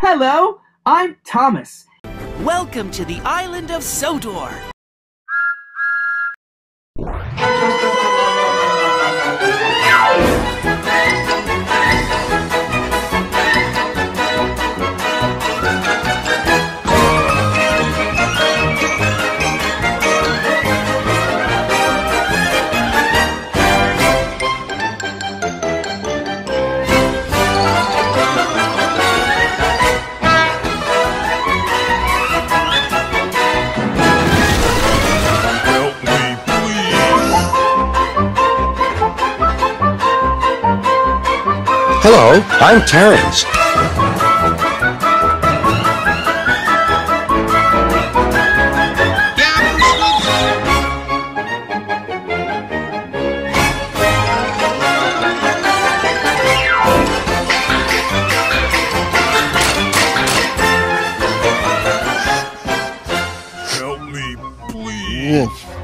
Hello, I'm Thomas. Welcome to the island of Sodor. Hello, I'm Terrence. Help me, please.